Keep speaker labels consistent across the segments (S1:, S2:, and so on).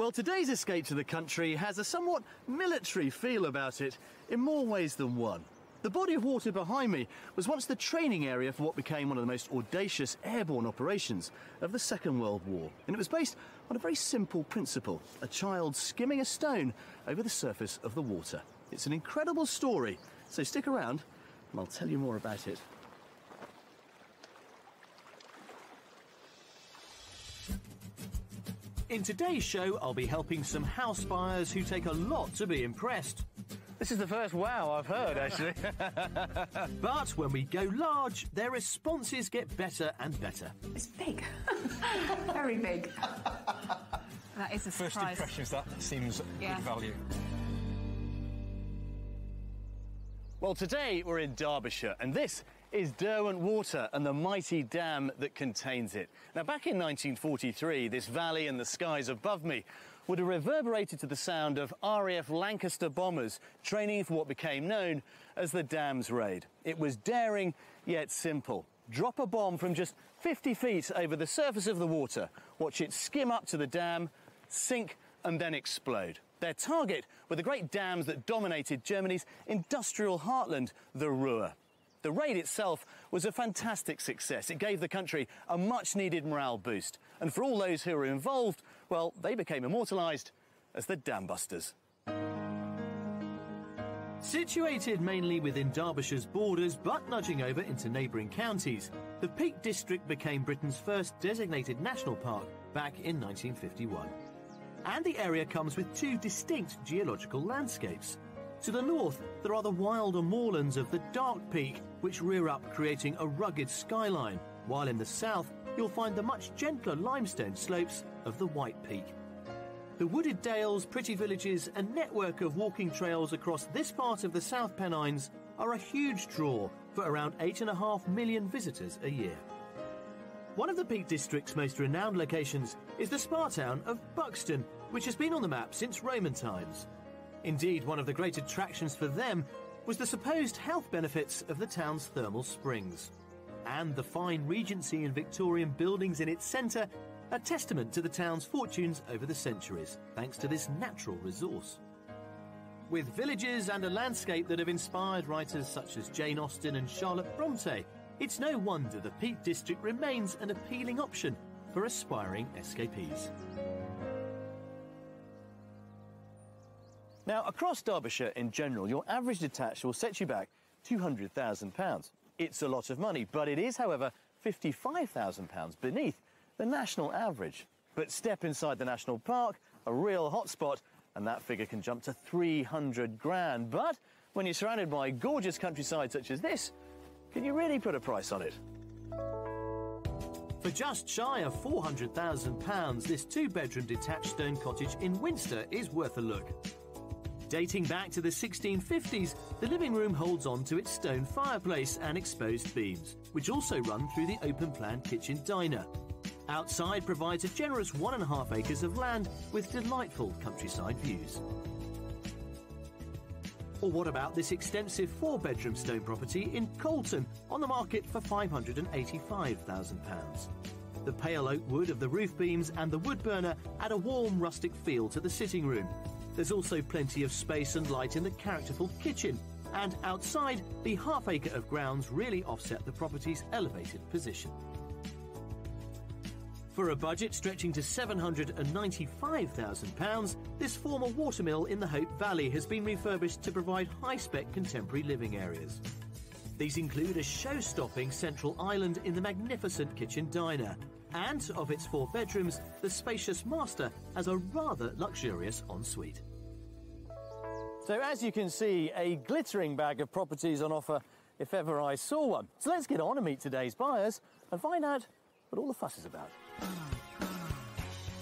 S1: Well, today's escape to the country has a somewhat military feel about it in more ways than one. The body of water behind me was once the training area for what became one of the most audacious airborne operations of the Second World War. And it was based on a very simple principle a child skimming a stone over the surface of the water. It's an incredible story, so stick around and I'll tell you more about it. In today's show, I'll be helping some house buyers who take a lot to be impressed.
S2: This is the first wow I've heard, actually.
S1: but when we go large, their responses get better and better.
S3: It's big. Very big. that is a
S4: surprise. First impressions, that seems yeah. good value.
S1: Well, today we're in Derbyshire, and this is Derwent Water and the mighty dam that contains it. Now, back in 1943, this valley and the skies above me would have reverberated to the sound of RAF Lancaster bombers training for what became known as the Dam's Raid. It was daring yet simple. Drop a bomb from just 50 feet over the surface of the water, watch it skim up to the dam, sink, and then explode. Their target were the great dams that dominated Germany's industrial heartland, the Ruhr. The raid itself was a fantastic success. It gave the country a much needed morale boost. And for all those who were involved, well, they became immortalised as the Dam Busters. Situated mainly within Derbyshire's borders but nudging over into neighbouring counties, the Peak District became Britain's first designated national park back in 1951 and the area comes with two distinct geological landscapes. To the north, there are the wilder moorlands of the Dark Peak, which rear up, creating a rugged skyline, while in the south, you'll find the much gentler limestone slopes of the White Peak. The wooded dales, pretty villages, and network of walking trails across this part of the South Pennines are a huge draw for around 8.5 million visitors a year. One of the Peak District's most renowned locations is the spa town of Buxton, which has been on the map since Roman times. Indeed, one of the great attractions for them was the supposed health benefits of the town's thermal springs. And the fine Regency and Victorian buildings in its centre a testament to the town's fortunes over the centuries, thanks to this natural resource. With villages and a landscape that have inspired writers such as Jane Austen and Charlotte Bronte, it's no wonder the Peak District remains an appealing option for aspiring escapees. Now, across Derbyshire in general, your average detached will set you back £200,000. It's a lot of money, but it is, however, £55,000 beneath the national average. But step inside the national park, a real hotspot, and that figure can jump to 300 grand. But when you're surrounded by gorgeous countryside such as this, can you really put a price on it? For just shy of £400,000, this two bedroom detached stone cottage in Winster is worth a look. Dating back to the 1650s, the living room holds on to its stone fireplace and exposed beams, which also run through the open plan kitchen diner. Outside provides a generous one and a half acres of land with delightful countryside views. Or what about this extensive four bedroom stone property in Colton on the market for £585,000? The pale oak wood of the roof beams and the wood burner add a warm rustic feel to the sitting room. There's also plenty of space and light in the characterful kitchen, and outside, the half acre of grounds really offset the property's elevated position. For a budget stretching to £795,000, this former watermill in the Hope Valley has been refurbished to provide high spec contemporary living areas. These include a show stopping central island in the magnificent kitchen diner, and of its four bedrooms, the spacious master has a rather luxurious ensuite. So, as you can see, a glittering bag of properties on offer if ever I saw one. So, let's get on and meet today's buyers and find out what all the fuss is about.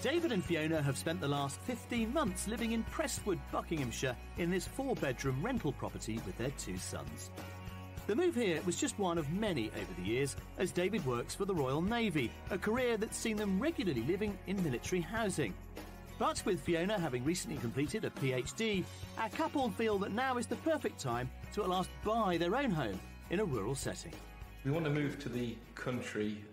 S1: David and Fiona have spent the last 15 months living in Prestwood, Buckinghamshire, in this four bedroom rental property with their two sons. The move here was just one of many over the years, as David works for the Royal Navy, a career that's seen them regularly living in military housing. But with Fiona having recently completed a PhD, our couple feel that now is the perfect time to at last buy their own home in a rural setting.
S4: We want to move to the country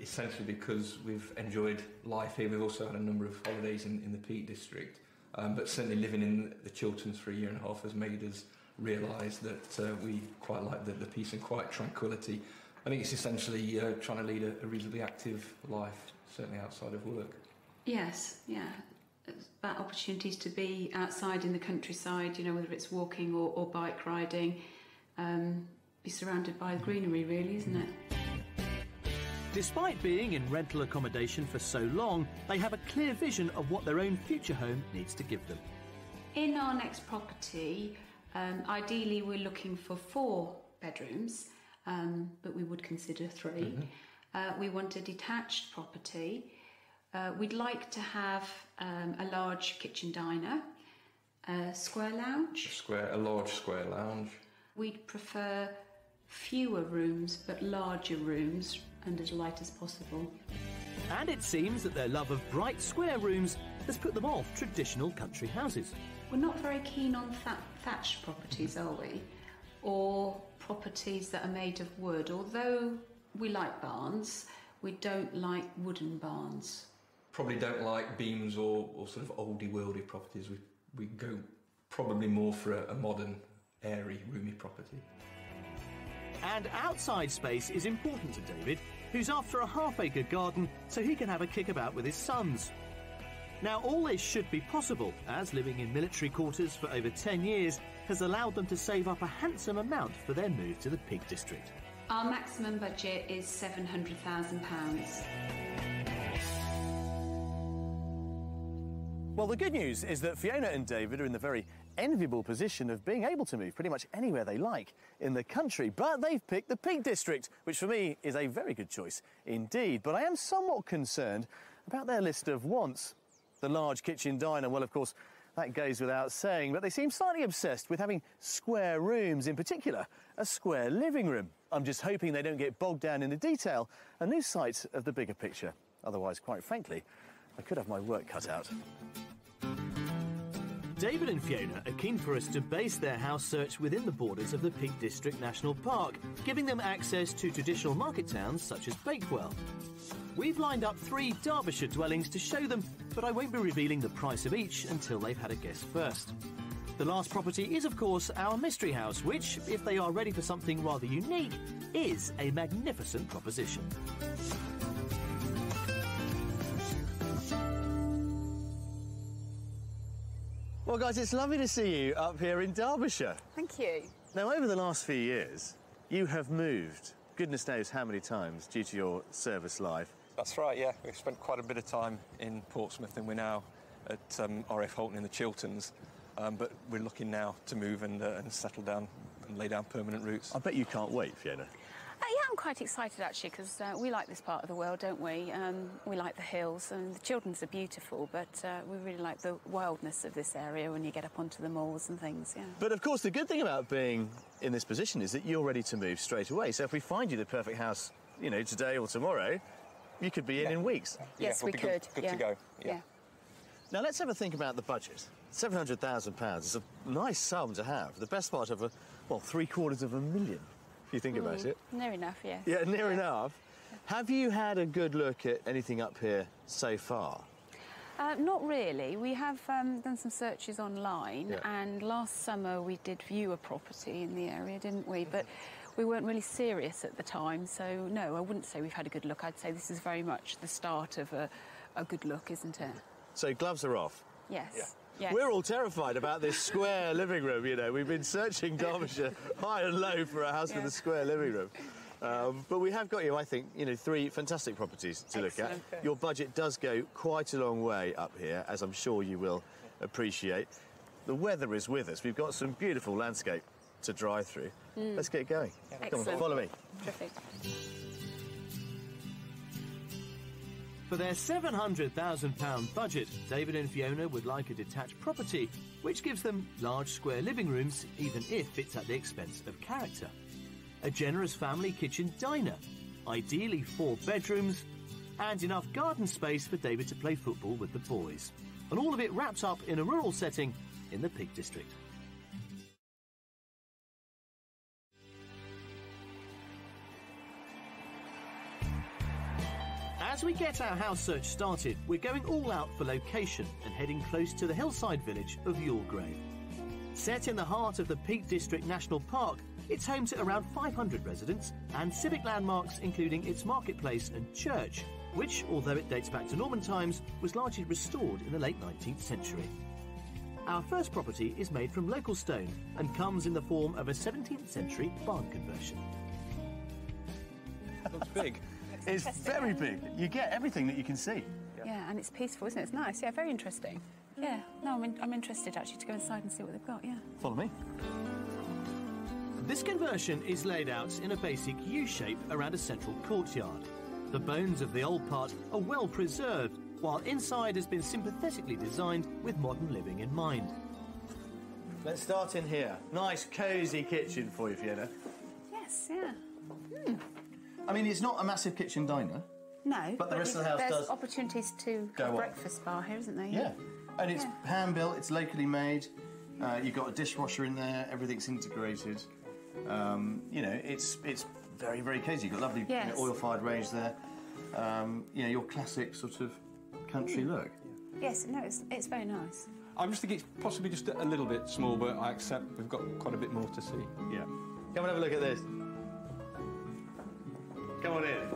S5: essentially because we've enjoyed life here. We've also had a number of holidays in, in the Peak District, um, but certainly living in the Chilterns for a year and a half has made us realise that uh, we quite like the, the peace and quiet tranquility. I think it's essentially uh, trying to lead a, a reasonably active life, certainly outside of work.
S3: Yes, yeah. About opportunities to be outside in the countryside, you know, whether it's walking or, or bike riding, um, be surrounded by greenery, really, isn't it?
S1: Despite being in rental accommodation for so long, they have a clear vision of what their own future home needs to give them.
S3: In our next property, um, ideally we're looking for four bedrooms, um, but we would consider 3
S5: Mm-hmm.
S3: Uh, we want a detached property. Uh, we'd like to have um, a large kitchen diner, a square
S5: A
S3: lounge.
S5: square, a large square lounge.
S3: We'd prefer fewer rooms but larger rooms and as light as possible.
S1: And it seems that their love of bright square rooms has put them off traditional country houses.
S3: We're not very keen on th- thatched properties, are we? Or properties that are made of wood. Although we like barns, we don't like wooden barns.
S5: Probably don't like beams or, or sort of oldie worldy properties. We, we go probably more for a, a modern, airy, roomy property.
S1: And outside space is important to David, who's after a half acre garden so he can have a kickabout with his sons. Now, all this should be possible, as living in military quarters for over 10 years has allowed them to save up a handsome amount for their move to the Peak District.
S3: Our maximum budget is £700,000.
S2: Well, the good news is that Fiona and David are in the very enviable position of being able to move pretty much anywhere they like in the country. But they've picked the Peak District, which for me is a very good choice indeed. But I am somewhat concerned about their list of wants. The large kitchen diner, well, of course, that goes without saying, but they seem slightly obsessed with having square rooms, in particular, a square living room. I'm just hoping they don't get bogged down in the detail and lose sight of the bigger picture. Otherwise, quite frankly, I could have my work cut out.
S1: David and Fiona are keen for us to base their house search within the borders of the Peak District National Park, giving them access to traditional market towns such as Bakewell. We've lined up three Derbyshire dwellings to show them, but I won't be revealing the price of each until they've had a guess first. The last property is, of course, our mystery house, which, if they are ready for something rather unique, is a magnificent proposition.
S2: Well, guys, it's lovely to see you up here in Derbyshire.
S6: Thank you.
S2: Now, over the last few years, you have moved, goodness knows how many times, due to your service life.
S4: That's right, yeah. We've spent quite a bit of time in Portsmouth and we're now at um, RAF Halton in the Chilterns. Um, but we're looking now to move and, uh, and settle down and lay down permanent roots.
S2: I bet you can't wait, Fiona.
S6: Uh, yeah, I'm quite excited actually because uh, we like this part of the world, don't we? Um, we like the hills and the Chilterns are beautiful, but uh, we really like the wildness of this area when you get up onto the moors and things. Yeah.
S2: But of course, the good thing about being in this position is that you're ready to move straight away. So if we find you the perfect house, you know, today or tomorrow, you could be in in weeks.
S6: yes,
S4: we'll
S6: we could.
S4: Good, good
S6: yeah.
S4: to go.
S6: Yeah.
S2: Now let's have a think about the budget. Seven hundred thousand pounds is a nice sum to have. The best part of a, well, three quarters of a million, if you think about it.
S6: Near enough, yes.
S2: Yeah, near enough. Have you had a good look at anything up here so far?
S6: Uh, not really. We have um, done some searches online,
S2: Yeah.
S6: and last summer we did view a property in the area, didn't we? But we weren't really serious at the time, so no, I wouldn't say we've had a good look. I'd say this is very much the start of a, a good look, isn't it?
S2: So gloves are off.
S6: Yes. Yes.
S2: We're all terrified about this square living room, you know. We've been searching Derbyshire high and low for a house with a square living room. Um, but we have got you, I think, you know, three fantastic properties to look at. Your budget does go quite a long way up here, as I'm sure you will appreciate. The weather is with us. We've got some beautiful landscape to drive through. Let's get going. Come on, follow me.
S6: Terrific.
S1: For their £700,000 budget, David and Fiona would like a detached property, which gives them large square living rooms, even if it's at the expense of character. A generous family kitchen diner, ideally four bedrooms, and enough garden space for David to play football with the boys. And all of it wrapped up in a rural setting in the Peak District. As we get our house search started, we're going all out for location and heading close to the hillside village of Youlgrave. Set in the heart of the Peak District National Park, it's home to around 500 residents and civic landmarks including its marketplace and church, which, although it dates back to Norman times, was largely restored in the late 19th century. Our first property is made from local stone and comes in the form of a 17th century barn conversion.
S4: Looks big.
S2: It's very big. You get everything that you can see.
S6: Yeah, and it's peaceful, isn't it? It's nice. Yeah, very interesting. Yeah, no, I'm, in, I'm interested actually to go inside and see what they've got. Yeah.
S2: Follow me.
S1: This conversion is laid out in a basic U shape around a central courtyard. The bones of the old part are well preserved, while inside has been sympathetically designed with modern living in mind.
S2: Let's start in here. Nice, cosy kitchen for you, Fiona.
S6: Yes. Yeah. Hmm.
S2: I mean, it's not a massive kitchen diner.
S6: No,
S2: But the rest of the house
S6: there's
S2: does
S6: opportunities to
S2: go
S6: have
S2: on.
S6: breakfast bar here, isn't there?
S2: Yeah. And it's
S6: Yeah.
S2: hand built, it's locally made. Uh, you've got a dishwasher in there, everything's integrated. Um, you know, it's it's very, very cosy. You've got lovely
S6: Yes.
S2: oil fired range there. Um, you know, your classic sort of country look.
S6: Yes. No, it's, it's very nice.
S5: I'm just thinking it's possibly just a little bit small, but I accept we've got quite a bit more to see.
S2: Yeah. Come and have a look at this. Come on in.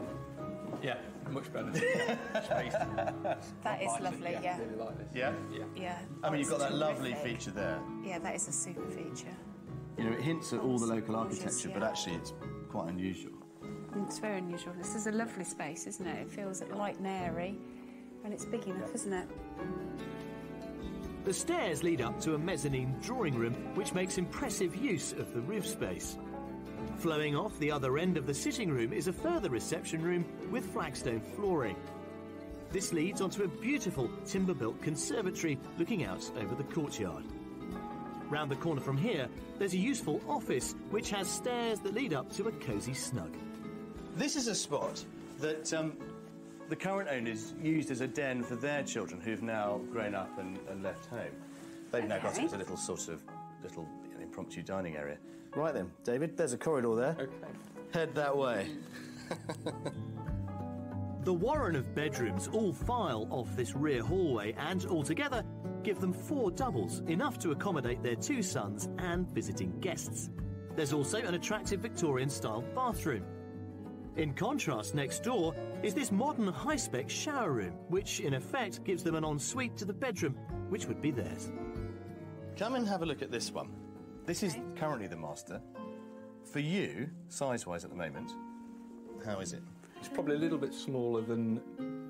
S5: Yeah, much better. Space.
S6: That is lovely. Yeah.
S5: Really like this.
S2: Yeah?
S5: Yeah.
S6: Yeah.
S2: I mean, you've got that lovely
S6: terrific.
S2: feature there.
S6: Yeah, that is a super feature.
S2: You know, it hints at all the local
S6: Gorgeous,
S2: architecture, but actually it's quite unusual.
S6: It's very unusual. This is a lovely space, isn't it? It feels light and airy, and it's big enough, isn't it?
S1: The stairs lead up to a mezzanine drawing room, which makes impressive use of the roof space. Flowing off the other end of the sitting room is a further reception room with flagstone flooring. This leads onto a beautiful timber built conservatory looking out over the courtyard. Round the corner from here, there's a useful office which has stairs that lead up to a cosy snug.
S2: This is a spot that um, the current owners used as a den for their children who've now grown up and, and left home. They've now got it as a little sort of little you know, impromptu dining area. Right then, David, there's a corridor there.
S5: Okay.
S2: Head that way.
S1: The warren of bedrooms all file off this rear hallway and altogether give them four doubles, enough to accommodate their two sons and visiting guests. There's also an attractive Victorian style bathroom. In contrast, next door is this modern high spec shower room, which in effect gives them an ensuite to the bedroom, which would be theirs.
S2: Come and have a look at this one. This is currently the master. For you, size wise at the moment, how is it?
S5: It's probably a little bit smaller than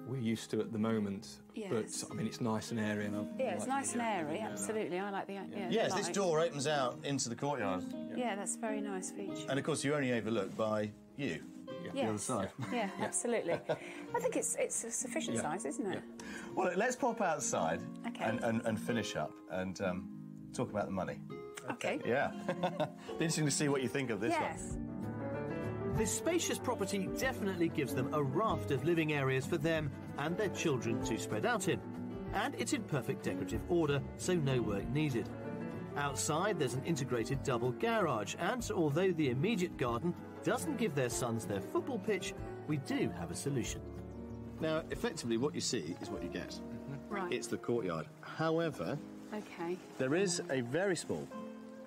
S5: we're used to at the moment,
S6: Yes.
S5: but I mean it's nice and airy. And I
S6: Yeah, it's
S5: like
S6: nice and airy.
S5: yeah,
S6: Absolutely, I like the yeah.
S2: Yes, this
S6: light.
S2: door opens out into the courtyard.
S6: Yeah, that's a very nice feature.
S2: And of course, you're only overlooked by you.
S6: Yeah, yes.
S2: other side.
S6: Yeah, absolutely. I think it's it's a sufficient
S5: Yeah.
S6: size, isn't it?
S2: Well, let's pop outside
S6: Okay.
S2: and, and, and finish up and um, talk about the money.
S6: Okay.
S2: Yeah. Interesting to see what you think of this one.
S6: Yes.
S1: This spacious property definitely gives them a raft of living areas for them and their children to spread out in. And it's in perfect decorative order, so no work needed. Outside, there's an integrated double garage, and although the immediate garden doesn't give their sons their football pitch, we do have a solution.
S2: Now, effectively, what you see is what you get. Mm-hmm.
S6: Right.
S2: It's the courtyard. However,
S6: okay.
S2: there is a very small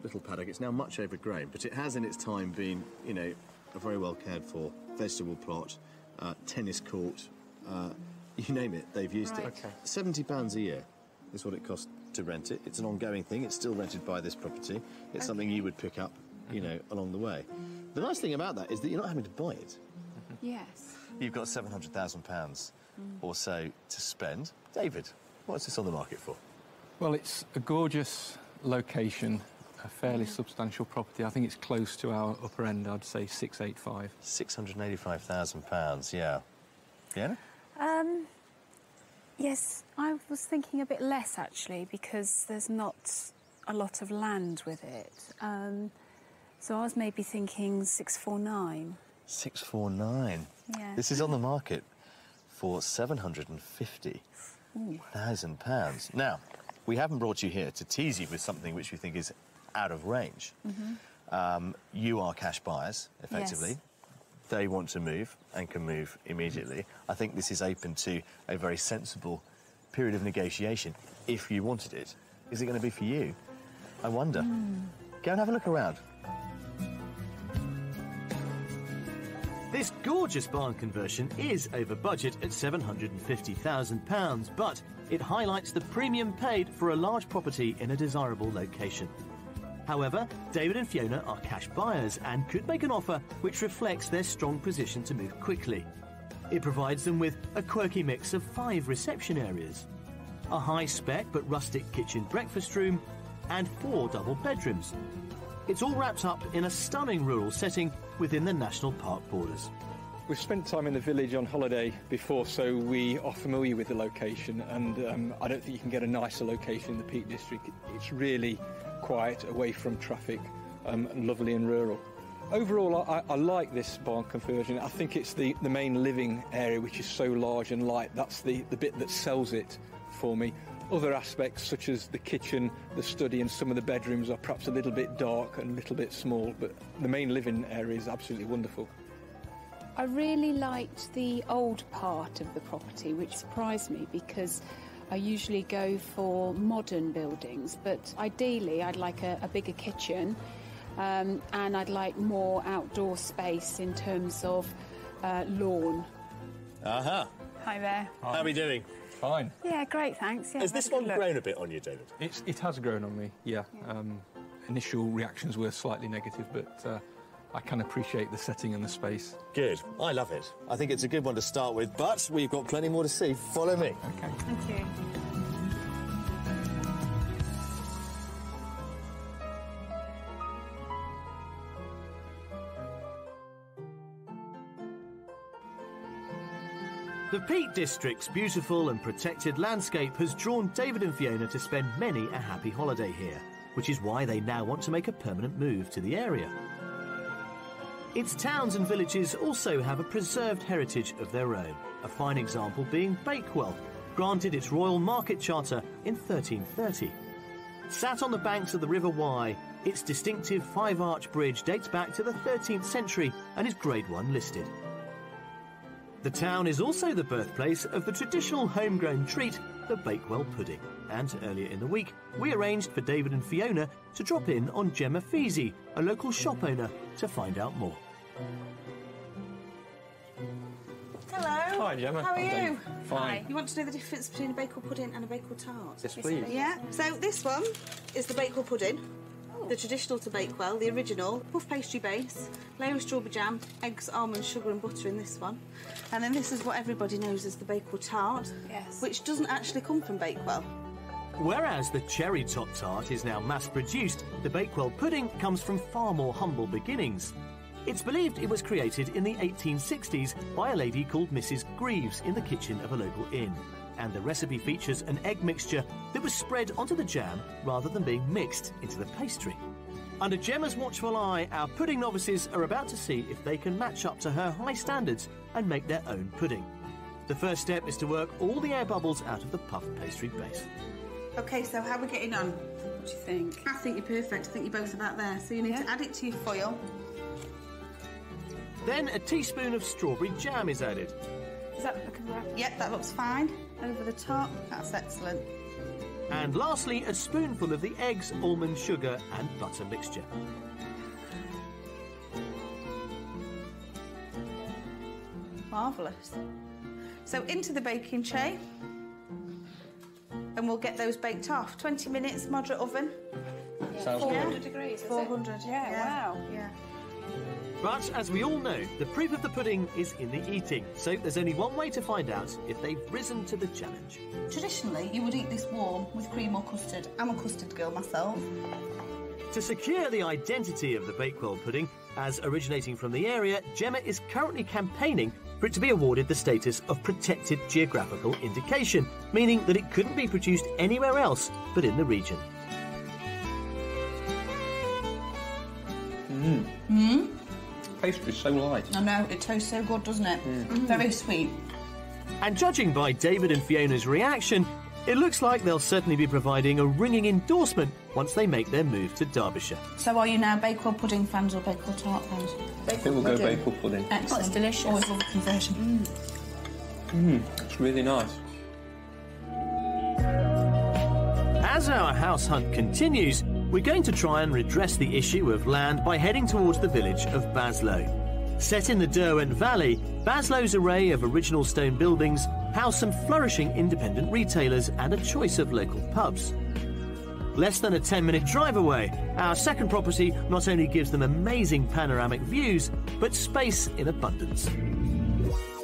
S2: little paddock. It's now much overgrown, but it has in its time been, you know, a very well cared for vegetable plot, uh, tennis court, uh, you name it, they've used
S6: Right.
S2: it.
S6: Okay.
S2: Seventy pounds a year is what it costs to rent it. It's an ongoing thing. It's still rented by this property. It's something you would pick up, you know, along the way. The nice thing about that is that you're not having to buy it.
S6: Yes.
S2: You've got seven hundred thousand pounds or so to spend. David, what's this on the market for?
S5: Well, it's a gorgeous location, a fairly substantial property. I think it's close to our upper end. I'd say six eight five.
S2: Six hundred eighty-five thousand pounds. Yeah. Fiona?
S6: Um, yes, I was thinking a bit less actually because there's not a lot of land with it. Um, so I was maybe thinking 649.
S2: Six four nine.
S6: Yeah.
S2: This is on the market for seven hundred and fifty thousand pounds. Now, we haven't brought you here to tease you with something which we think is out of range. Um, you are cash buyers, effectively.
S6: Yes.
S2: they want to move and can move immediately. I think this is open to a very sensible period of negotiation if you wanted it. Is it going to be for you? I wonder. Go and have a look around.
S1: This gorgeous barn conversion is over budget at £750,000, but it highlights the premium paid for a large property in a desirable location. However, David and Fiona are cash buyers and could make an offer which reflects their strong position to move quickly. It provides them with a quirky mix of five reception areas, a high spec but rustic kitchen breakfast room, and four double bedrooms. It's all wrapped up in a stunning rural setting within the national park borders.
S4: We've spent time in the village on holiday before, so we are familiar with the location, and um, I don't think you can get a nicer location in the Peak District. It's really quiet, away from traffic, um, and lovely and rural. Overall, I, I like this barn conversion. I think it's the, the main living area, which is so large and light. That's the, the bit that sells it for me. Other aspects, such as the kitchen, the study, and some of the bedrooms, are perhaps a little bit dark and a little bit small, but the main living area is absolutely wonderful.
S6: I really liked the old part of the property, which surprised me because I usually go for modern buildings, but ideally I'd like a, a bigger kitchen um, and I'd like more outdoor space in terms of uh, lawn.
S2: Aha.
S6: Hi there.
S2: How are we doing?
S5: Fine.
S6: Yeah, great, thanks. Yeah,
S2: Has this one
S6: look.
S2: grown a bit on you, David?
S5: It's, it has grown on me, yeah. Um, initial reactions were slightly negative, but uh, I can appreciate the setting and the space.
S2: Good. I love it. I think it's a good one to start with, but we've got plenty more to see. Follow me.
S5: Okay.
S6: Thank you.
S1: The Peak District's beautiful and protected landscape has drawn David and Fiona to spend many a happy holiday here, which is why they now want to make a permanent move to the area. Its towns and villages also have a preserved heritage of their own, a fine example being Bakewell, granted its royal market charter in 1330. Sat on the banks of the River Wye, its distinctive five arch bridge dates back to the 13th century and is Grade 1 listed. The town is also the birthplace of the traditional homegrown treat, the Bakewell pudding. And earlier in the week, we arranged for David and Fiona to drop in on Gemma Feasy, a local shop owner, to find out more.
S7: Hello.
S5: Hi, Gemma.
S7: How are
S5: I'm
S7: you?
S5: Dave. Fine.
S7: You want to know the difference between a Bakewell pudding and a Bakewell tart?
S5: Yes, please.
S7: Yeah. So this one is the Bakewell pudding. The traditional to Bakewell, the original, puff pastry base, layer of strawberry jam, eggs, almonds, sugar and butter in this one. And then this is what everybody knows as the Bakewell tart,
S6: Yes.
S7: which doesn't actually come from Bakewell.
S1: Whereas the cherry top tart is now mass produced, the Bakewell pudding comes from far more humble beginnings. It's believed it was created in the 1860s by a lady called Mrs. Greaves in the kitchen of a local inn. And the recipe features an egg mixture that was spread onto the jam rather than being mixed into the pastry. Under Gemma's watchful eye, our pudding novices are about to see if they can match up to her high standards and make their own pudding. The first step is to work all the air bubbles out of the puff pastry base.
S7: Okay, so how are we getting on?
S6: What do you think?
S7: I think you're perfect. I think you're both about there. So you need
S6: Yeah.
S7: to add it to your foil.
S1: Then a teaspoon of strawberry jam is added.
S6: Is that looking right?
S7: Yep, that looks fine. Over the top. That's excellent.
S1: And lastly, a spoonful of the eggs, almond sugar, and butter mixture.
S7: Marvellous. So into the baking tray. And we'll get those baked off. 20 minutes, moderate oven.
S5: Sounds
S6: 400
S5: good.
S6: degrees. is it?
S7: 400.
S6: Yeah, wow.
S7: Yeah.
S1: But as we all know, the proof of the pudding is in the eating. So there's only one way to find out if they've risen to the challenge.
S7: Traditionally, you would eat this warm with cream or custard. I'm a custard girl myself.
S1: To secure the identity of the Bakewell pudding, as originating from the area, Gemma is currently campaigning for it to be awarded the status of protected geographical indication, meaning that it couldn't be produced anywhere else but in the region. Hmm?
S5: Pastry's so light.
S7: I know, it tastes so good, doesn't it? Mm. Mm. Very sweet.
S1: And judging by David and Fiona's reaction, It looks like they'll certainly be providing a ringing endorsement once they make their move to Derbyshire.
S7: So are you now Bakewell pudding fans or Bakewell tart fans?
S4: I think we'll go Bakewell pudding.
S7: Excellent.
S3: Oh, it's delicious.
S7: Always love a conversion.
S4: Mmm, It's really nice.
S1: As our house hunt continues, we're going to try and redress the issue of land by heading towards the village of Baslow. Set in the Derwent Valley, Baslow's array of original stone buildings house some flourishing independent retailers and a choice of local pubs. Less than a 10 minute drive away, our second property not only gives them amazing panoramic views, but space in abundance.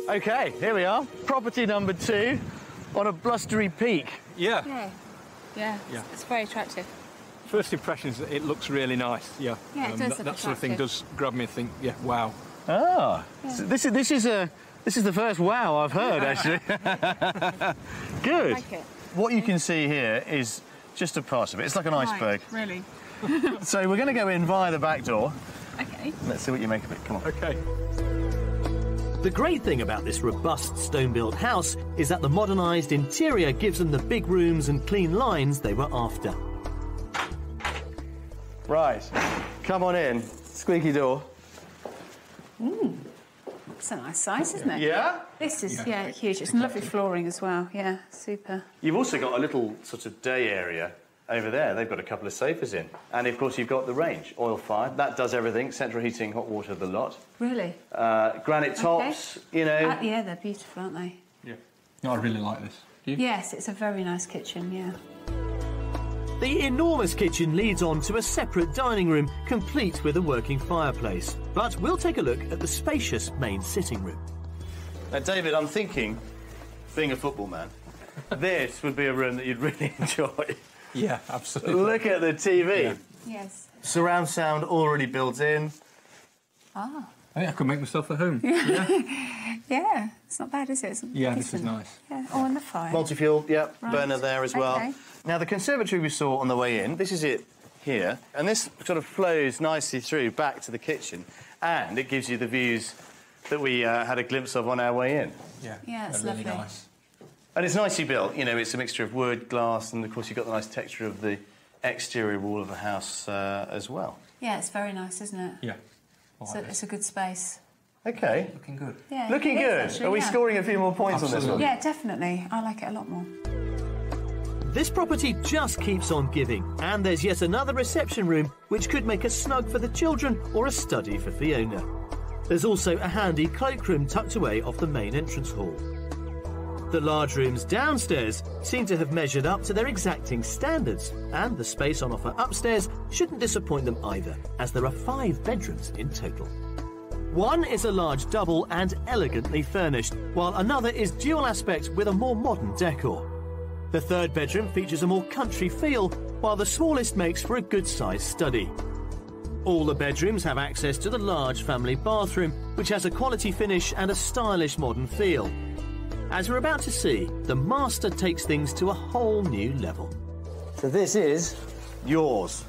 S2: Okay, here we are. Property number two on a blustery peak.
S4: Yeah.
S6: Yeah. Yeah.
S4: Yeah.
S6: It's, it's very attractive.
S4: First impression impressions, it looks really nice. Yeah.
S6: Yeah, it does
S4: that,
S6: look
S4: that sort of thing does grab me and think, yeah, wow.
S2: Ah, so this is this is a this is the first wow I've heard actually. Good.
S6: Like it.
S2: What you can see here is just a part of it. It's like an iceberg.
S6: Really?
S2: So we're going to go in via the back door.
S6: Okay.
S2: Let's see what you make of it. Come on.
S4: Okay.
S1: The great thing about this robust stone built house is that the modernised interior gives them the big rooms and clean lines they were after.
S2: Right. Come on in. Squeaky door.
S6: It's a nice size, isn't it?
S2: Yeah.
S6: This is,
S4: Yeah.
S6: yeah, huge. It's lovely flooring as well. Yeah, super.
S2: You've also got a little sort of day area over there. They've got a couple of sofas in. And of course, you've got the range, oil fired. That does everything. Central heating, hot water, the lot.
S6: Really?
S2: Uh, granite tops, you know.
S6: Uh, yeah, they're beautiful, aren't they?
S4: Yeah. No, I really like this. Do you?
S6: Yes, it's a very nice kitchen, yeah.
S1: The enormous kitchen leads on to a separate dining room, complete with a working fireplace. But we'll take a look at the spacious main sitting room.
S2: Now, David, I'm thinking, being a football man, this would be a room that you'd really enjoy.
S4: Yeah, absolutely.
S2: Look at the TV.
S4: Yeah.
S6: Yes.
S2: Surround sound already built in.
S6: Ah.
S4: Hey, I could make myself at home.
S6: Yeah, yeah, it's not bad, is it? It's
S4: Yeah, this is nice.
S6: Yeah. Oh, and the fire.
S2: Multi-fuel, yep,
S6: Right.
S2: burner there as well.
S6: Okay.
S2: Now, the conservatory we saw on the way in, this is it here, and this sort of flows nicely through back to the kitchen, and it gives you the views that we uh, had a glimpse of on our way in.
S4: Yeah.
S6: Yeah, it's
S4: they're really
S6: lovely.
S4: nice.
S2: And it's nicely built. You know, it's a mixture of wood, glass, and of course you've got the nice texture of the exterior wall of the house uh, as well.
S6: Yeah, it's very nice, isn't it?
S4: Yeah. I
S6: It's
S4: like
S6: a,
S4: this.
S6: it's a good space.
S2: Okay.
S4: Looking good.
S6: Yeah.
S2: Looking
S6: it is,
S2: good.
S6: actually,
S2: Are we
S6: yeah.
S2: scoring a few more points on this one?
S6: Yeah, definitely. I like it a lot more.
S1: This property just keeps on giving, and there's yet another reception room which could make a snug for the children or a study for Fiona. There's also a handy cloakroom tucked away off the main entrance hall. The large rooms downstairs seem to have measured up to their exacting standards, and the space on offer upstairs shouldn't disappoint them either, as there are five bedrooms in total. One is a large double and elegantly furnished, while another is dual aspect with a more modern decor. The third bedroom features a more country feel, while the smallest makes for a good sized study. All the bedrooms have access to the large family bathroom, which has a quality finish and a stylish modern feel. As we're about to see, the master takes things to a whole new level.
S2: So this is yours.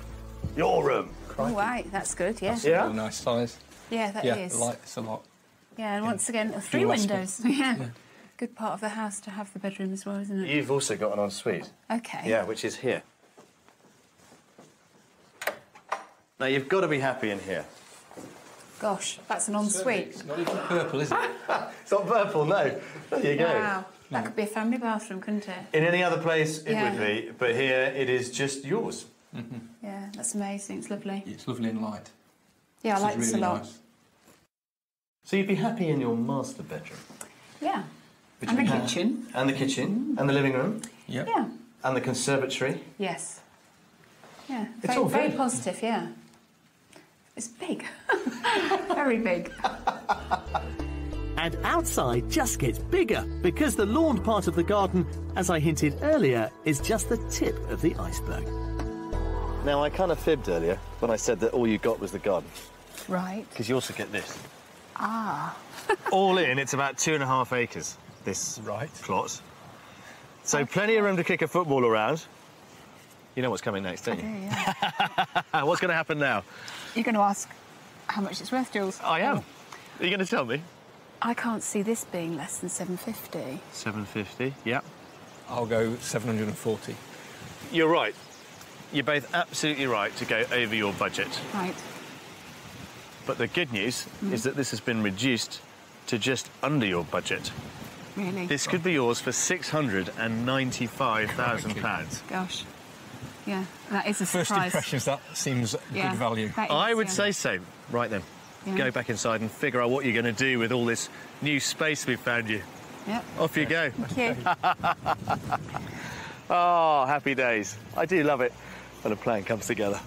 S2: Your room.
S6: Oh, right, that's good, yeah.
S2: Yeah?
S4: Really nice size.
S6: Yeah, that
S4: yeah,
S6: is.
S4: I like this a lot.
S6: Yeah, and once again, three
S4: Dual
S6: windows. Yeah. Good part of the house to have the bedroom as well, isn't it?
S2: You've also got an ensuite.
S6: Okay.
S2: Yeah, which is here. Now you've got to be happy in here.
S6: Gosh, that's an ensuite.
S4: It's not even purple, is it?
S2: It's not purple, no. There you go.
S6: Wow. That could be a family bathroom, couldn't it?
S2: In any other place, it
S6: Yeah.
S2: would be, but here it is just yours. Mm-hmm.
S6: Yeah, that's amazing. It's lovely.
S4: it's lovely and light.
S6: Yeah, I like
S4: is
S6: this
S4: really
S6: a lot.
S4: nice.
S2: So you'd be happy in your master bedroom.
S6: Yeah.
S2: Which
S6: And the
S2: we have.
S6: kitchen.
S2: And the kitchen. And the living room.
S4: Yep.
S6: Yeah.
S2: And the conservatory.
S6: Yes. Yeah.
S2: It's
S6: very,
S2: all
S6: very
S2: very-
S6: positive, yeah. It's big. very big.
S1: And outside just gets bigger because the lawned part of the garden, as I hinted earlier, is just the tip of the iceberg.
S2: Now, I kind of fibbed earlier when I said that all you got was the garden,
S6: Right.
S2: because you also get this.
S6: Ah.
S2: All in, it's about two and a half acres, this
S4: Right.
S2: plot. So plenty of room to kick a football around. You know what's coming next, don't you?
S6: Yeah.
S2: what's going to happen now?
S6: You're going to ask how much it's worth, Jules?
S2: I am. Are you going to tell me?
S6: I can't see this being less than 750.
S2: 750, yeah.
S4: I'll go 740.
S2: You're right. You're both absolutely right to go over your budget.
S6: Right.
S2: But the good news mm-hmm. is that this has been reduced to just under your budget.
S6: Really?
S2: This could be yours for £695,000.
S6: Gosh. Yeah, that is a
S4: First
S6: surprise.
S4: impressions, that seems
S6: Yeah,
S4: good value.
S6: that is,
S2: I would
S6: yeah.
S2: say so. Right then.
S6: Yeah.
S2: Go back inside and figure out what you're going to do with all this new space we've found you.
S6: Yep.
S2: Off you go.
S6: Thank you.
S2: Oh, happy days. I do love it when a plan comes together.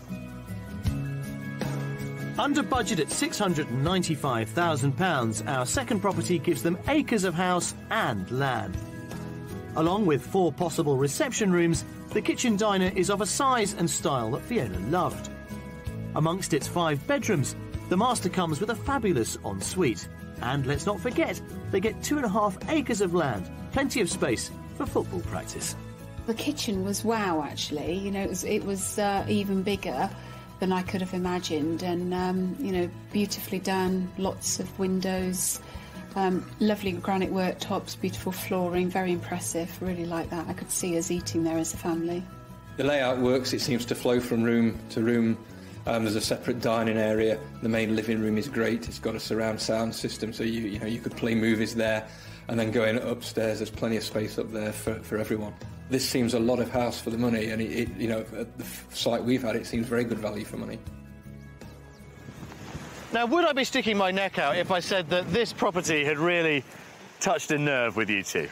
S2: Under budget at £695,000, our second property gives them acres of house and land. Along with four possible reception rooms, the kitchen diner is of a size and style that Fiona loved. Amongst its five bedrooms, the master comes with a fabulous ensuite. And let's not forget, they get two and a half acres of land, plenty of space for football practice.
S6: The kitchen was wow, actually. You know, it was, it was uh, even bigger than I could have imagined, and um, you know, beautifully done. Lots of windows, um, lovely granite worktops, beautiful flooring, very impressive. Really like that. I could see us eating there as a family.
S4: The layout works, it seems to flow from room to room. Um, there's a separate dining area. The main living room is great. It's got a surround sound system, so you, you know you could play movies there. And then going upstairs, there's plenty of space up there for, for everyone. This seems a lot of house for the money, and it, it, you know at the site we've had, it seems very good value for money.
S2: Now, would I be sticking my neck out if I said that this property had really touched a nerve with you two?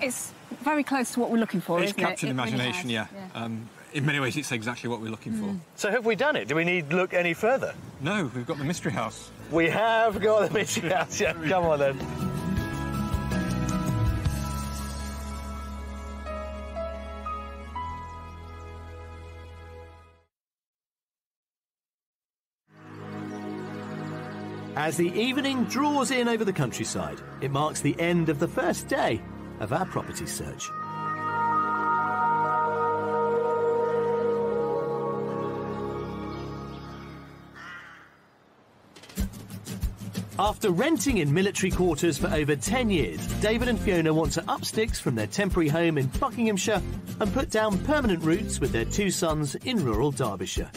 S6: It's very close to what we're looking for,
S4: It's
S6: isn't
S4: captured
S6: it? It really
S4: imagination,
S6: has,
S4: yeah. Um, in many ways, it's exactly what we're looking for.
S2: So, have we done it? Do we need to look any further?
S4: No, we've got the mystery house.
S2: We have got the mystery house. Yeah, come on then. As the evening draws in over the countryside, it marks the end of the first day of our property search. After renting in military quarters for over 10 years, David and Fiona want to up sticks from their temporary home in Buckinghamshire and put down permanent roots with their two sons in rural Derbyshire.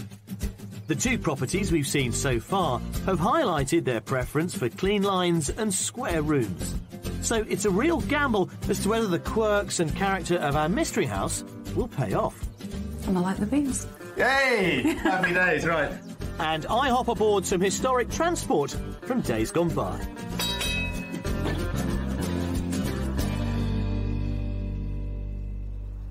S2: The two properties we've seen so far have highlighted their preference for clean lines and square rooms. So it's a real gamble as to whether the quirks and character of our mystery house will pay off.
S6: And I like the beams.
S2: Yay! Happy days, right. And I hop aboard some historic transport from days gone by.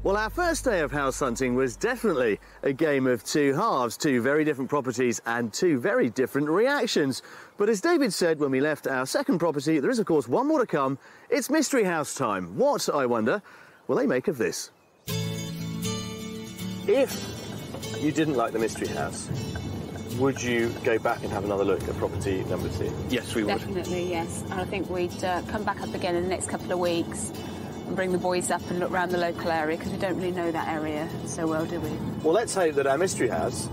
S2: Well, our first day of house hunting was definitely a game of two halves, two very different properties and two very different reactions. But as David said when we left our second property, there is, of course, one more to come. It's Mystery House time. What, I wonder, will they make of this? If you didn't like the Mystery House, would you go back and have another look at property number two? Yes, we would.
S6: Definitely, yes. And I think we'd uh, come back up again in the next couple of weeks and bring the boys up and look around the local area because we don't really know that area so well, do we?
S2: Well, let's hope that our Mystery House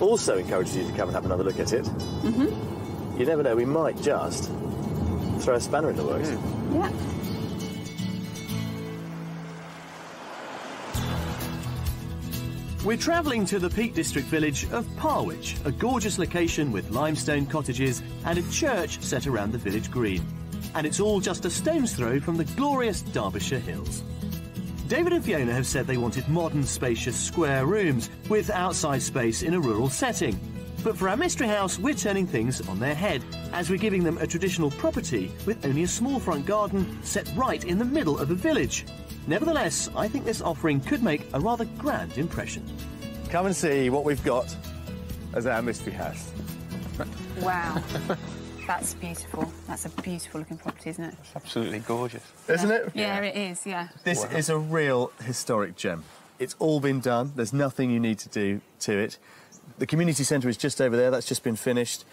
S2: also encourages you to come and have another look at it. Mm-hmm. You never know, we might just throw a spanner in the works.
S6: Yeah.
S1: We're travelling to the Peak District village of Parwich, a gorgeous location with limestone cottages and a church set around the village green. And it's all just a stone's throw from the glorious Derbyshire Hills. David and Fiona have said they wanted modern, spacious, square rooms with outside space in a rural setting. But for our mystery house, we're turning things on their head as we're giving them a traditional property with only a small front garden set right in the middle of a village. Nevertheless, I think this offering could make a rather grand impression.
S2: Come and see what we've got as our Mystery House.
S6: Wow. That's beautiful. That's a beautiful looking property, isn't it?
S4: Absolutely gorgeous.
S2: Isn't it?
S6: Yeah, it is, yeah.
S2: This is a real historic gem. It's all been done. There's nothing you need to do to it. The community centre is just over there. That's just been finished.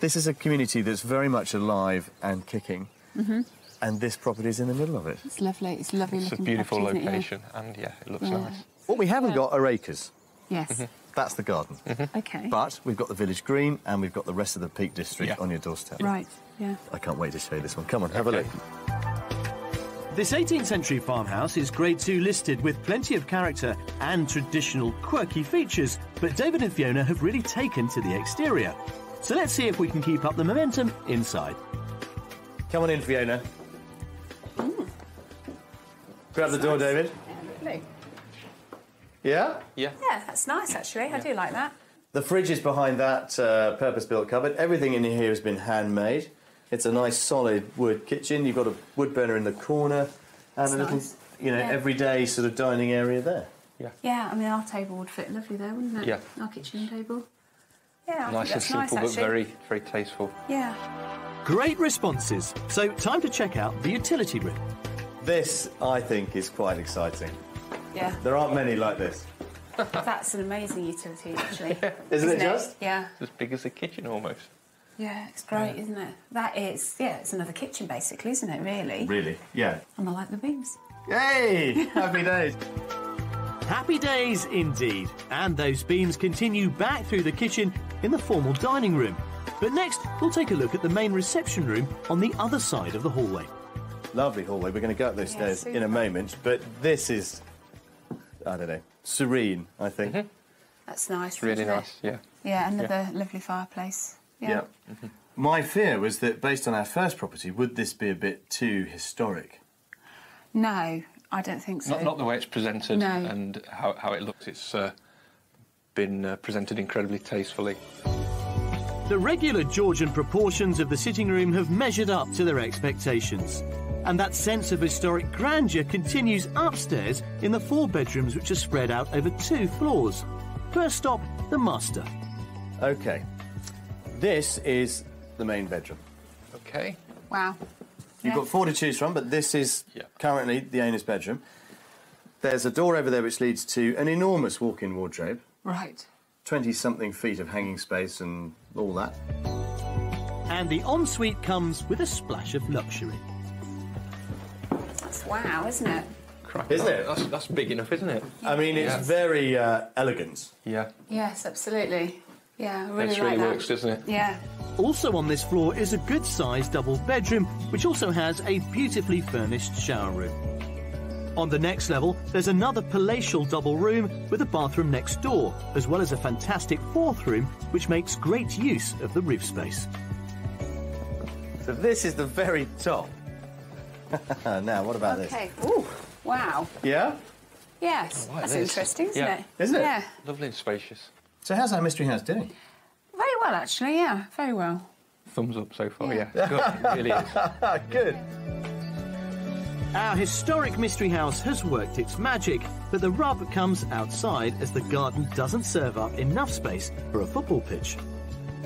S2: This is a community that's very much alive and kicking.
S6: Mm-hmm.
S2: And this property is in the middle of it.
S6: It's lovely. It's a lovely
S4: It's a beautiful
S6: property, isn't it?
S4: location, and yeah, it looks
S6: Yeah.
S4: nice.
S2: What we haven't
S6: Yeah.
S2: got are acres.
S6: Yeah. Yes.
S2: That's the garden. Mm-hmm.
S6: Okay.
S2: But we've got the village green and we've got the rest of the Peak District
S4: Yeah.
S2: on your doorstep.
S6: Right. Yeah.
S2: I can't wait to show you this one. Come on, have a look.
S1: This 18th century farmhouse is Grade 2 listed with plenty of character and traditional quirky features, but David and Fiona have really taken to the exterior. So let's see if we can keep up the momentum inside.
S2: Come on in, Fiona. Grab the door, David.
S8: Lovely.
S2: Yeah?
S5: Yeah.
S8: Yeah, that's nice actually. I do like that.
S2: The fridge is behind that uh, purpose-built cupboard. Everything in here has been handmade. It's a nice solid wood kitchen. You've got a wood burner in the corner and a little,
S8: nice.
S2: you know,
S8: Yeah.
S2: everyday sort of dining area there.
S8: Yeah, Yeah, I mean our table would fit lovely there, wouldn't it?
S5: Yeah.
S8: Our kitchen table. Yeah, I think
S5: Nice and
S8: that's
S5: simple,
S8: nice,
S5: but
S8: actually.
S5: very, very tasteful.
S8: Yeah.
S1: Great responses. So time to check out the utility room.
S2: This, I think, is quite exciting.
S8: Yeah.
S2: There aren't many like this.
S8: That's an amazing utility actually.
S2: Isn't it just?
S8: Yeah.
S5: It's as big as a kitchen almost.
S8: Yeah, it's great, isn't it? That is, yeah, it's another kitchen basically, isn't it, really?
S2: Really? Yeah.
S8: And I like the beams.
S2: Yay! Happy days.
S1: Happy days indeed. And those beams continue back through the kitchen in the formal dining room. But next, we'll take a look at the main reception room on the other side of the hallway.
S2: Lovely hallway. We're going to go up those
S8: Yeah,
S2: stairs in a moment, but this is, I don't know, serene, I think.
S8: That's nice.
S5: It's really
S8: isn't it?
S5: nice, yeah.
S8: Yeah, another lovely fireplace. Yeah.
S2: My fear was that based on our first property, would this be a bit too historic?
S8: No, I don't think so.
S5: Not, not the way it's presented
S8: No.
S5: and how, how it looks. It's uh, been uh, presented incredibly tastefully.
S1: The regular Georgian proportions of the sitting room have measured up to their expectations. And that sense of historic grandeur continues upstairs in the four bedrooms which are spread out over two floors. First stop, the master.
S2: Okay. This is the main bedroom.
S5: Okay.
S8: Wow.
S2: You've
S8: Yeah.
S2: got four to choose from, but this is
S5: Yeah.
S2: currently the owner's bedroom. There's a door over there which leads to an enormous walk-in wardrobe,
S8: Right.
S2: 20-something feet of hanging space and all that.
S1: And the ensuite comes with a splash of luxury.
S8: That's wow, isn't it?
S5: Crikey,
S2: Isn't it?
S5: That's, that's big enough, isn't it?
S2: I mean, it's
S5: Yeah.
S2: very uh, elegant.
S5: Yeah.
S8: Yes, absolutely. Yeah, I really
S5: This
S8: like
S5: really
S8: that.
S5: works, doesn't it?
S8: Yeah.
S1: Also on this floor is a good sized double bedroom, which also has a beautifully furnished shower room. On the next level, there's another palatial double room with a bathroom next door, as well as a fantastic fourth room, which makes great use of the roof space.
S2: So this is the very top. now, what about this?
S8: Okay. Ooh, wow.
S2: Yeah?
S8: Yes, oh,
S5: I like
S8: that's
S5: this.
S8: interesting, isn't
S5: Yeah.
S8: it?
S2: Isn't it?
S8: Yeah.
S5: Lovely and spacious.
S2: So how's our mystery house doing?
S8: Very well, actually. Yeah, very well.
S5: Thumbs up so far,
S8: Yeah.
S5: yeah. Good. Really is.
S2: Good.
S1: Our historic mystery house has worked its magic, but the rub comes outside as the garden doesn't serve up enough space for a football pitch.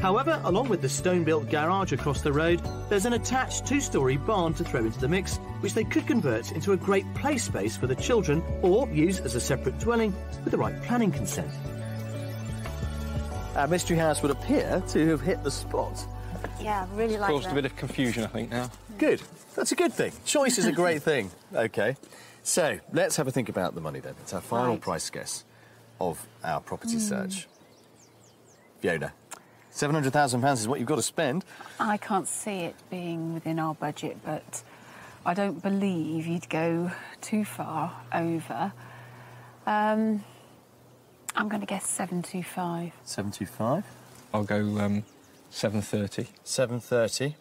S1: However, along with the stone built garage across the road, there's an attached two story barn to throw into the mix, which they could convert into a great play space for the children or use as a separate dwelling with the right planning consent.
S2: Our mystery house would appear to have hit the spot.
S8: Yeah, I really like
S5: Caused
S8: that.
S5: a bit of confusion, I think, now.
S2: Good. That's a good thing. Choice is a great thing. Okay. So let's have a think about the money then. It's our final
S8: Right.
S2: price guess of our property hmm. search. Fiona, £700,000 is what you've got to spend.
S6: I can't see it being within our budget, but I don't believe you'd go too far over. Um, I'm going to guess 725.
S2: 725.
S5: I'll go um, 7.30.
S2: 730.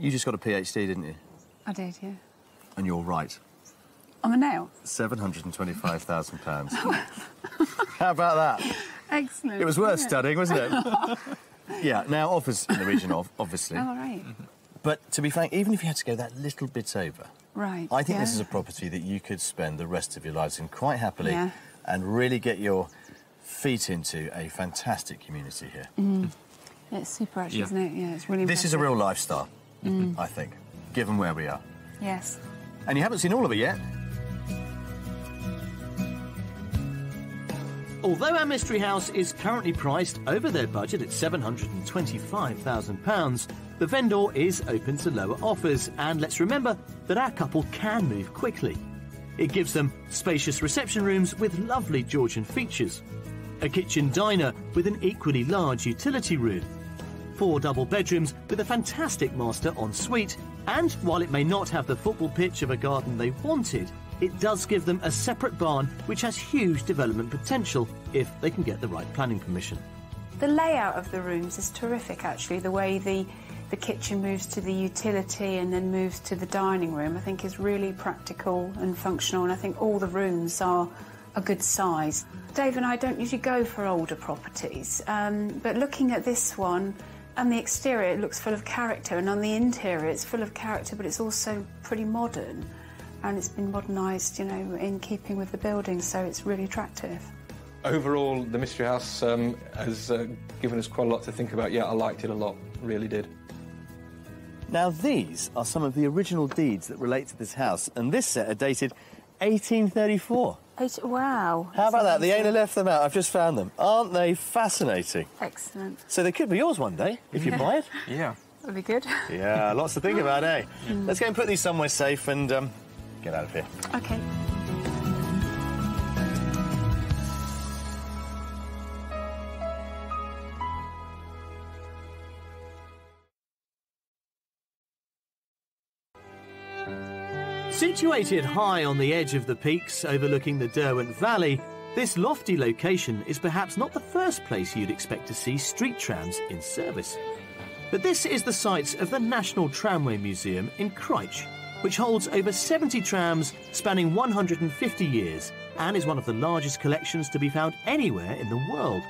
S2: You just got a PhD, didn't you?
S6: I did, yeah.
S2: And you're right.
S6: I'm a nail.
S2: £725,000. How about that?
S6: Excellent.
S2: It was worth
S6: Yeah.
S2: studying, wasn't it? yeah, now offers in the region of, obviously.
S6: Oh, right.
S2: But to be frank, even if you had to go that little bit over,
S6: Right.
S2: I think this is a property that you could spend the rest of your lives in quite happily
S6: Yeah.
S2: and really get your feet into a fantastic community here.
S6: Yeah, it's super, actually,
S5: Yeah.
S6: isn't it? Yeah, it's really
S2: This is a real lifestyle, mm. I think, given where we are.
S6: Yes.
S2: And you haven't seen all of it yet.
S1: Although our mystery house is currently priced over their budget at £725,000, the vendor is open to lower offers, and let's remember that our couple can move quickly. It gives them spacious reception rooms with lovely Georgian features, a kitchen diner with an equally large utility room, four double bedrooms with a fantastic master ensuite, And while it may not have the football pitch of a garden they wanted, it does give them a separate barn which has huge development potential if they can get the right planning permission.
S8: The layout of the rooms is terrific, actually. The way the the kitchen moves to the utility and then moves to the dining room, I think is really practical and functional. And I think all the rooms are a good size. Dave and I don't usually go for older properties, um, but looking at this one, and the exterior, it looks full of character, and on the interior, it's full of character, but it's also pretty modern. And it's been modernised, you know, in keeping with the building, so it's really attractive.
S4: Overall, the Mystery House um, has uh, given us quite a lot to think about. Yeah, I liked it a lot, really did.
S2: Now, these are some of the original deeds that relate to this house, and this set are dated 1834.
S8: Eight, wow.
S2: How about that? The owner left them out. I've just found them. Aren't they fascinating?
S8: Excellent.
S2: So they could be yours one day if you buy it.
S4: Yeah.
S8: That'd be good.
S2: Yeah, lots to think about, eh? Let's go and put these somewhere safe and um, get out of here.
S8: Okay.
S1: Situated high on the edge of the peaks overlooking the Derwent Valley, this lofty location is perhaps not the first place you'd expect to see street trams in service. But this is the site of the National Tramway Museum in Crich, which holds over 70 trams spanning 150 years and is one of the largest collections to be found anywhere in the world.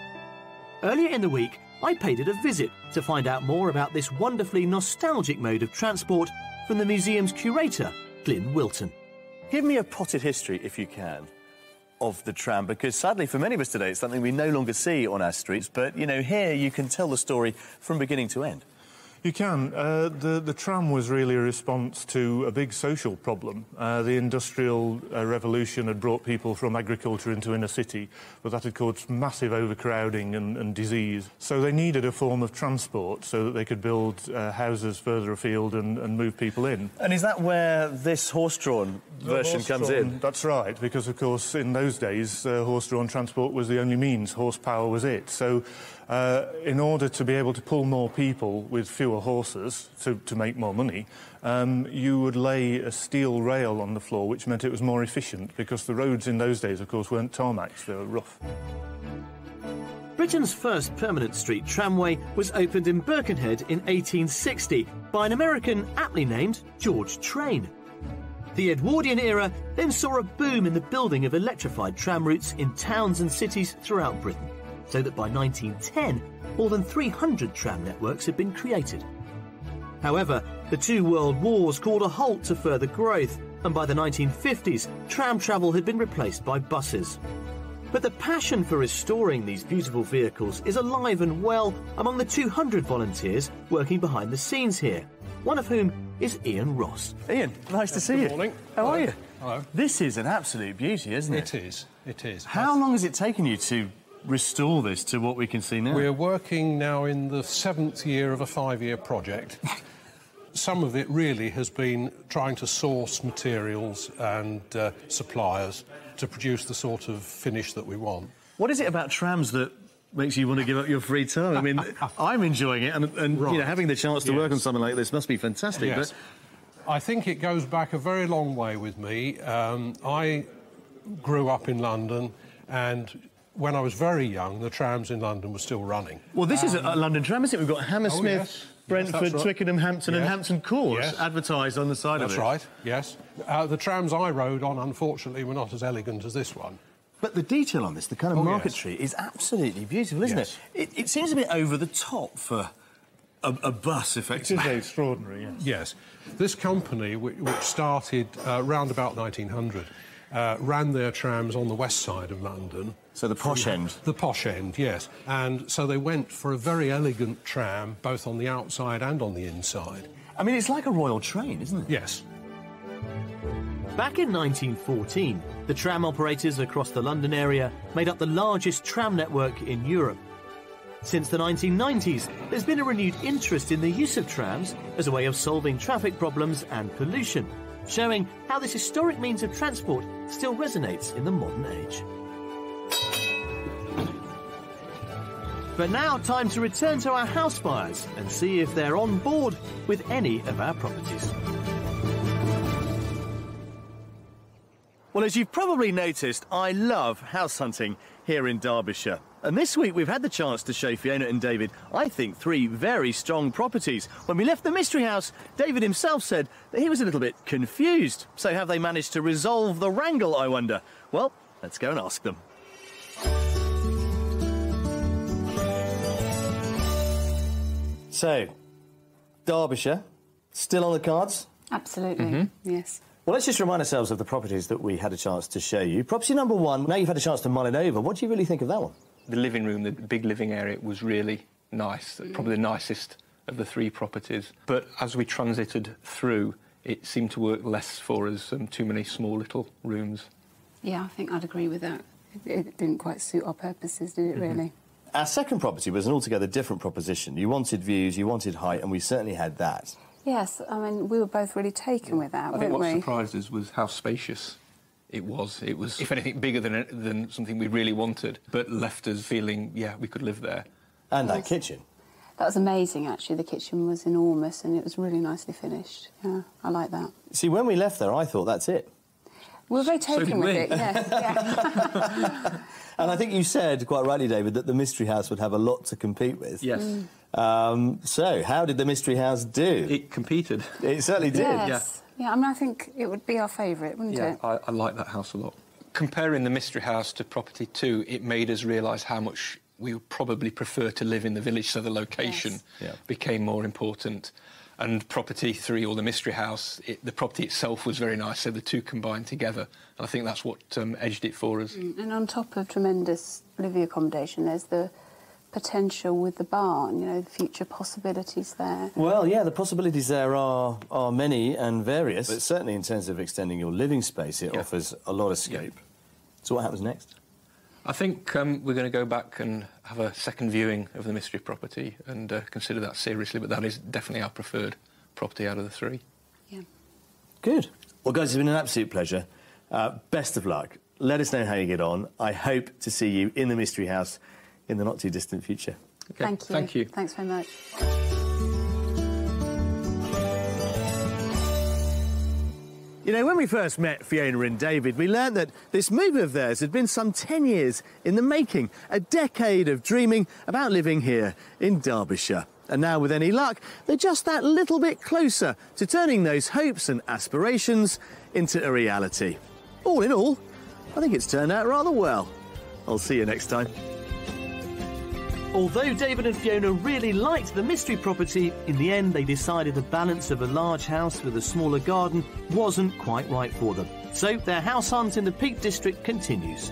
S1: Earlier in the week, I paid it a visit to find out more about this wonderfully nostalgic mode of transport from the museum's curator, Glyn Wilton.
S2: Give me a potted history, if you can, of the tram, because sadly for many of us today, it's something we no longer see on our streets. But, you know, here you can tell the story from beginning to end.
S9: You can. Uh, the, the tram was really a response to a big social problem. Uh, the Industrial uh, Revolution had brought people from agriculture into inner city, but that had caused massive overcrowding and, and disease. So they needed a form of transport so that they could build uh, houses further afield and, and move people in.
S2: And is that where this horse-drawn version comes
S9: Horse-drawn-
S2: in?
S9: That's right, because of course in those days uh, horse-drawn transport was the only means. Horsepower was it. So, uh, in order to be able to pull more people with fewer horses to, to make more money, um, you would lay a steel rail on the floor, which meant it was more efficient because the roads in those days, of course, weren't tarmacs; they were rough.
S1: Britain's first permanent street tramway was opened in Birkenhead in 1860 by an American aptly named George Train. The Edwardian era then saw a boom in the building of electrified tram routes in towns and cities throughout Britain, so that by 1910, more than 300 tram networks had been created. However, the two world wars called a halt to further growth, and by the 1950s, tram travel had been replaced by buses. But the passion for restoring these beautiful vehicles is alive and well among the 200 volunteers working behind the scenes here, one of whom is Ian Ross.
S2: Ian, nice to see you.
S10: Good morning.
S2: How are you?
S10: Hello.
S2: This is an absolute beauty, isn't it?
S10: It is. It is.
S2: How long has it taken you to restore this to what we can see now?
S10: We're working now in the seventh year of a five-year project. Some of it really has been trying to source materials and uh, suppliers to produce the sort of finish that we want.
S2: What is it about trams that makes you want to give up your free time? I mean, I'm enjoying it, and, and you know, having the chance to work on something like this must be fantastic.
S10: Yes. I think it goes back a very long way with me. Um, I grew up in London, and when I was very young, the trams in London were still running.
S2: Well, this is a, a London tram, isn't it? We've got Hammersmith,
S10: Um, Oh, yes. Yes,
S2: Brentford,
S10: that's right.
S2: Twickenham, Hampton, and Hampton Court
S10: Yes.
S2: advertised on the side
S10: That's
S2: of it.
S10: That's right, yes. Uh, the trams I rode on, unfortunately, were not as elegant as this one.
S2: But the detail on this, the kind of
S10: Oh,
S2: marquetry, is absolutely beautiful, isn't
S10: Yes.
S2: it? it? It seems a bit over the top for a, a bus,
S9: It is
S2: effectively.
S9: extraordinary, yes.
S10: Yes. This company, whi- which started uh, round about 1900, uh, ran their trams on the west side of London.
S2: So the posh end.
S10: The posh end, yes. And so they went for a very elegant tram, both on the outside and on the inside.
S2: I mean, it's like a royal train, isn't it?
S10: Yes.
S1: Back in 1914, the tram operators across the London area made up the largest tram network in Europe. Since the 1990s, there's been a renewed interest in the use of trams as a way of solving traffic problems and pollution, showing how this historic means of transport still resonates in the modern age. But now, time to return to our house buyers and see if they're on board with any of our properties.
S2: Well, as you've probably noticed, I love house hunting here in Derbyshire. And this week we've had the chance to show Fiona and David, I think, three very strong properties. When we left the mystery house, David himself said that he was a little bit confused. So have they managed to resolve the wrangle, I wonder? Well, let's go and ask them. So, Derbyshire, still on the cards?
S8: Absolutely, mm-hmm. yes.
S2: Well, let's just remind ourselves of the properties that we had a chance to show you. Property number one, now you've had a chance to mull it over. What do you really think of that one?
S5: The living room, the big living area, was really nice. Mm. Probably the nicest of the three properties. But as we transited through, it seemed to work less for us. Um, too many small little rooms.
S8: Yeah, I think I'd agree with that. It, it didn't quite suit our purposes, did it, mm-hmm. really?
S2: Our second property was an altogether different proposition. You wanted views, you wanted height, and we certainly had that.
S8: Yes, I mean, we were both really taken with that,
S5: I think
S8: weren't
S5: what
S8: we?
S5: surprised us was how spacious it was. It was, if anything, bigger than than something we really wanted, but left us feeling, yeah, we could live there.
S2: And that kitchen.
S8: That was amazing, actually. The kitchen was enormous and it was really nicely finished. Yeah, I like that.
S2: See, when we left there, I thought that's it.
S8: We were very taken
S5: did
S8: with
S5: we.
S8: it, yes. Yeah.
S2: And I think you said, quite rightly, David, that the Mystery House would have a lot to compete with.
S5: Yes,
S2: Um, so, how did the Mystery House do?
S5: it competed.
S2: It certainly did.
S8: yes. Yeah, I mean, I think it would be our favourite, wouldn't
S5: Yeah,
S8: it?
S5: I, I like that house a lot. Comparing the Mystery House to Property 2, it made us realise how much we would probably prefer to live in the village, so the location
S8: Yes.
S2: Yeah.
S5: became more important. And Property 3, or the Mystery House, it, the property itself was very nice, so the two combined together. And I think that's what um, edged it for us.
S8: And on top of tremendous living accommodation, there's the potential with the barn, you know, the future possibilities there.
S2: Well, yeah, the possibilities there are, are many and various, but certainly in terms of extending your living space, it
S5: Yeah.
S2: offers a lot of scope. So, what happens next?
S5: I think um, we're going to go back and have a second viewing of the mystery property and uh, consider that seriously, but that is definitely our preferred property out of the three.
S8: Yeah.
S2: Good. Well, guys, it's been an absolute pleasure. Uh, best of luck. Let us know how you get on. I hope to see you in the Mystery House in the not too distant future.
S5: Okay,
S8: Thank you.
S5: Thank you.
S8: Thanks very much.
S2: You know, when we first met Fiona and David, we learned that this move of theirs had been some 10 years in the making, a decade of dreaming about living here in Derbyshire. And now, with any luck, they're just that little bit closer to turning those hopes and aspirations into a reality. All in all, I think it's turned out rather well. I'll see you next time.
S1: Although David and Fiona really liked the mystery property, in the end they decided the balance of a large house with a smaller garden wasn't quite right for them. So their house hunt in the Peak District continues.